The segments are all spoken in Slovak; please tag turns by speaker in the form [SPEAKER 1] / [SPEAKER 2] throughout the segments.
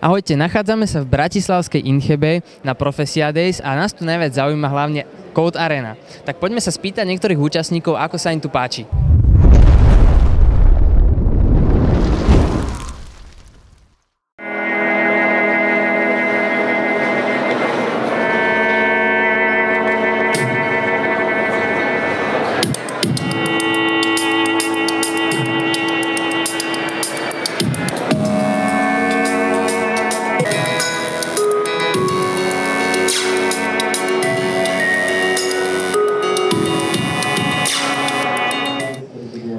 [SPEAKER 1] Ahojte, nachádzame sa v Bratislavskej Inchebe na Profesia Days a nás tu najviac zaujíma hlavne Code Arena. Tak poďme sa spýtať niektorých účastníkov, ako sa im tu páči.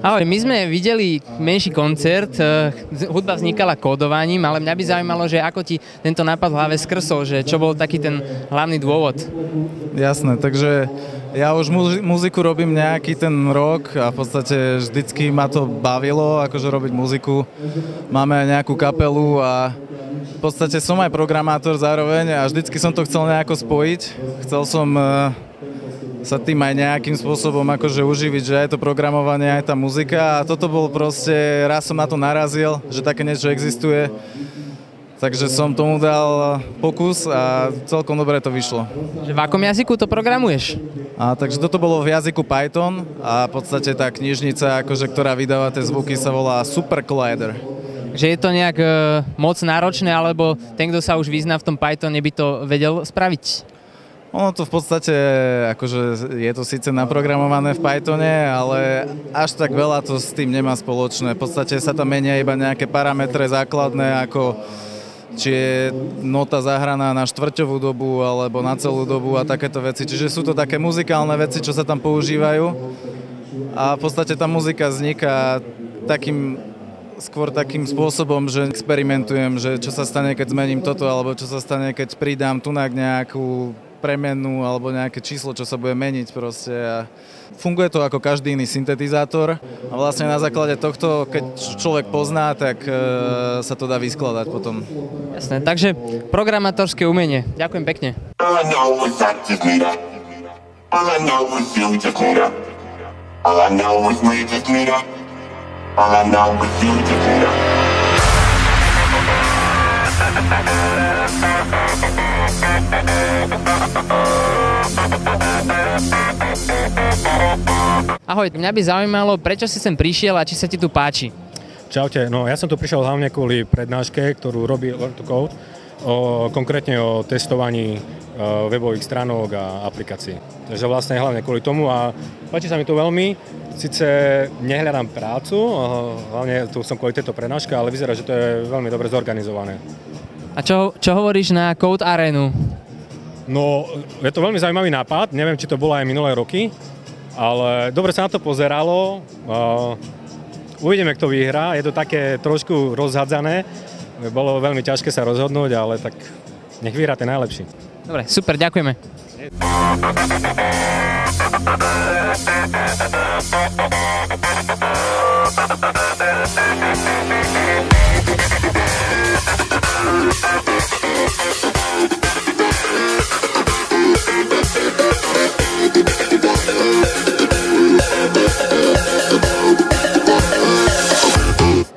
[SPEAKER 1] Ahoj, my sme videli menší koncert, eh, hudba vznikala kódovaním, ale mňa by zaujímalo, že ako ti tento nápad v hlave skrsol, že čo bol taký ten hlavný dôvod?
[SPEAKER 2] Jasné, takže ja už muziku robím nejaký ten rok a v podstate vždycky ma to bavilo, akože robiť muziku. Máme aj nejakú kapelu a v podstate som aj programátor zároveň a vždycky som to chcel nejako spojiť. Chcel som eh, sa tým aj nejakým spôsobom akože uživiť, že aj to programovanie, aj tá muzika a toto bol proste, raz som na to narazil, že také niečo existuje. Takže som tomu dal pokus a celkom dobre to vyšlo.
[SPEAKER 1] Že v akom jazyku to programuješ?
[SPEAKER 2] A, takže toto bolo v jazyku Python a v podstate tá knižnica, akože, ktorá vydáva tie zvuky, sa volá Super Collider.
[SPEAKER 1] Že je to nejak e, moc náročné, alebo ten, kto sa už vyzná v tom Pythone, by to vedel spraviť?
[SPEAKER 2] Ono to v podstate, akože je to síce naprogramované v Pythone, ale až tak veľa to s tým nemá spoločné. V podstate sa tam menia iba nejaké parametre základné, ako či je nota zahraná na štvrťovú dobu alebo na celú dobu a takéto veci. Čiže sú to také muzikálne veci, čo sa tam používajú a v podstate tá muzika vzniká takým skôr takým spôsobom, že experimentujem, že čo sa stane, keď zmením toto, alebo čo sa stane, keď pridám tu nejakú premenu alebo nejaké číslo, čo sa bude meniť proste. A funguje to ako každý iný syntetizátor a vlastne na základe tohto, keď človek pozná, tak e, sa to dá vyskladať potom.
[SPEAKER 1] Jasné, takže programátorské umenie. Ďakujem pekne. All I know is you just Ahoj, mňa by zaujímalo, prečo si sem prišiel a či sa ti tu páči.
[SPEAKER 3] Čaute, no ja som tu prišiel hlavne kvôli prednáške, ktorú robí Learn to Code, o, konkrétne o testovaní o, webových stránok a aplikácií. Takže vlastne hlavne kvôli tomu a páči sa mi to veľmi. Sice nehľadám prácu, hlavne tu som kvôli tejto prednáške, ale vyzerá, že to je veľmi dobre zorganizované.
[SPEAKER 1] A čo, čo hovoríš na Code Arenu?
[SPEAKER 3] No, je to veľmi zaujímavý nápad, neviem, či to bolo aj minulé roky, ale dobre sa na to pozeralo. Uvidíme, kto vyhrá. Je to také trošku rozhadzané. Bolo veľmi ťažké sa rozhodnúť, ale tak nech vyhrá ten najlepší.
[SPEAKER 1] Dobre, super, ďakujeme.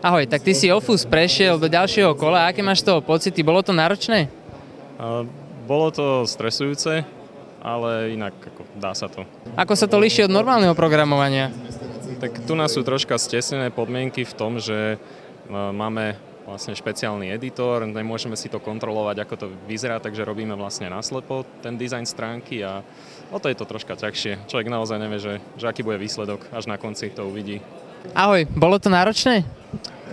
[SPEAKER 1] Ahoj, tak ty si Ofus prešiel do ďalšieho kola. Aké máš toho pocity? Bolo to náročné?
[SPEAKER 4] Uh, bolo to stresujúce, ale inak ako, dá sa to.
[SPEAKER 1] Ako sa to líši od normálneho programovania?
[SPEAKER 4] Tak tu nás sú troška stesnené podmienky v tom, že uh, máme vlastne špeciálny editor, nemôžeme si to kontrolovať, ako to vyzerá, takže robíme vlastne naslepo ten dizajn stránky a o to je to troška ťažšie. Človek naozaj nevie, že, že aký bude výsledok, až na konci to uvidí.
[SPEAKER 1] Ahoj, bolo to náročné?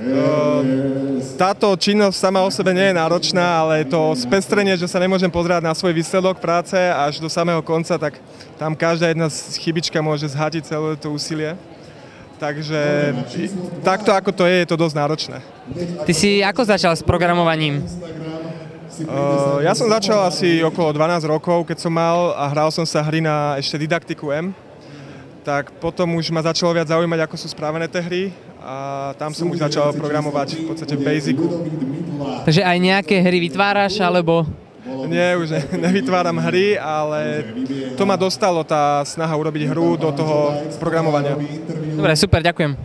[SPEAKER 5] Ehm, táto činnosť sama o sebe nie je náročná, ale to spestrenie, že sa nemôžem pozerať na svoj výsledok práce až do samého konca, tak tam každá jedna chybička môže zhatiť celé to úsilie. Takže takto ako to je, je to dosť náročné.
[SPEAKER 1] Ty si ako začal s programovaním?
[SPEAKER 5] Uh, ja som začal asi okolo 12 rokov, keď som mal a hral som sa hry na ešte didaktiku M. Tak potom už ma začalo viac zaujímať, ako sú správené tie hry a tam som už začal programovať v podstate v Basicu.
[SPEAKER 1] Takže aj nejaké hry vytváraš, alebo...
[SPEAKER 5] Nie, už ne, nevytváram hry, ale to ma dostalo, tá snaha urobiť hru do toho programovania.
[SPEAKER 1] Dobre, super, ďakujem.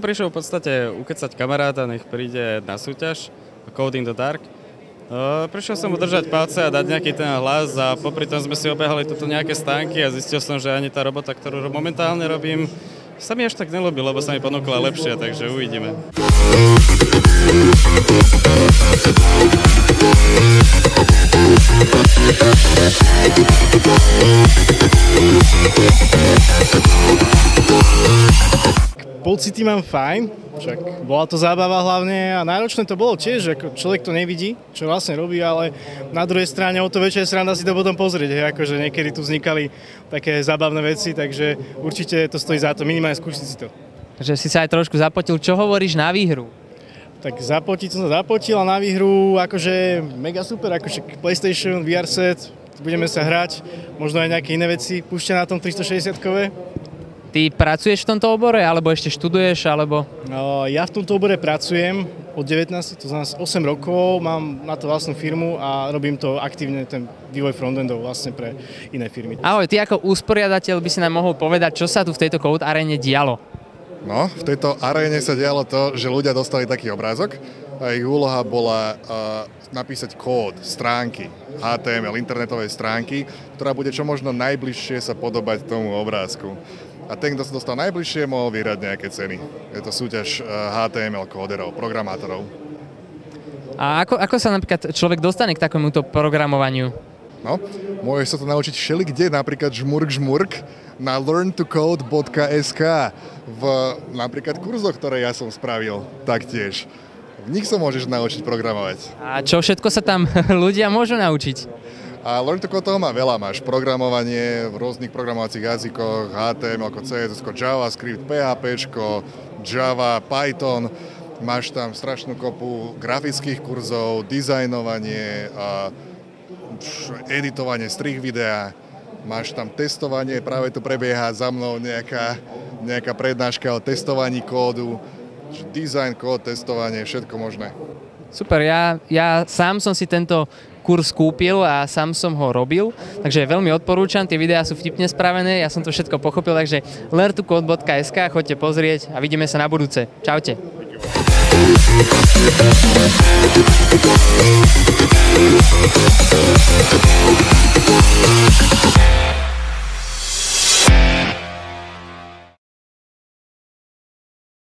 [SPEAKER 6] Som prišiel v podstate ukecať kamaráta, nech príde na súťaž Coding the Dark. Prišiel som udržať palce a dať nejaký ten hlas a popri tom sme si obehali toto nejaké stánky a zistil som, že ani tá robota, ktorú momentálne robím, sa mi až tak nelobí, lebo sa mi ponúkla lepšia, takže uvidíme.
[SPEAKER 7] Pocity mám fajn, však bola to zábava hlavne a náročné to bolo tiež, ako človek to nevidí, čo vlastne robí, ale na druhej strane o to väčšia sranda si to potom pozrieť, hej, akože niekedy tu vznikali také zábavné veci, takže určite to stojí za to, minimálne skúsiť si to.
[SPEAKER 1] Že si sa aj trošku zapotil. Čo hovoríš na výhru?
[SPEAKER 7] Tak zapotiť som sa zapotil a na výhru akože mega super, akože PlayStation, VR set, budeme sa hrať, možno aj nejaké iné veci púšťa na tom 360-kové.
[SPEAKER 1] Ty pracuješ v tomto obore, alebo ešte študuješ, alebo...
[SPEAKER 7] No, ja v tomto obore pracujem od 19, to znamená 8 rokov, mám na to vlastnú firmu a robím to aktívne, ten vývoj frontendov vlastne pre iné firmy.
[SPEAKER 1] Ahoj, ty ako usporiadateľ by si nám mohol povedať, čo sa tu v tejto Code aréne dialo?
[SPEAKER 8] No, v tejto aréne sa dialo to, že ľudia dostali taký obrázok a ich úloha bola uh, napísať kód, stránky, HTML, internetovej stránky, ktorá bude čo možno najbližšie sa podobať tomu obrázku a ten, kto sa dostal najbližšie, mohol vyhrať nejaké ceny. Je to súťaž HTML eh, kóderov, programátorov.
[SPEAKER 1] A ako, ako sa napríklad človek dostane k takémuto programovaniu?
[SPEAKER 8] No, môžeš sa to naučiť všeli kde, napríklad žmurk žmurk na learntocode.sk v napríklad kurzoch, ktoré ja som spravil taktiež. V nich sa môžeš naučiť programovať.
[SPEAKER 1] A čo všetko sa tam ľudia môžu naučiť?
[SPEAKER 8] A Learn to Code toho má veľa. Máš programovanie v rôznych programovacích jazykoch, HTML, CSS, JavaScript, PHP, Java, Python. Máš tam strašnú kopu grafických kurzov, dizajnovanie, editovanie strich videa. Máš tam testovanie, práve tu prebieha za mnou nejaká, nejaká prednáška o testovaní kódu, design kód, testovanie, všetko možné.
[SPEAKER 1] Super, ja, ja sám som si tento kurz kúpil a sám som ho robil, takže veľmi odporúčam, tie videá sú vtipne spravené, ja som to všetko pochopil, takže leartocode.sk, choďte pozrieť a vidíme sa na budúce. Čaute.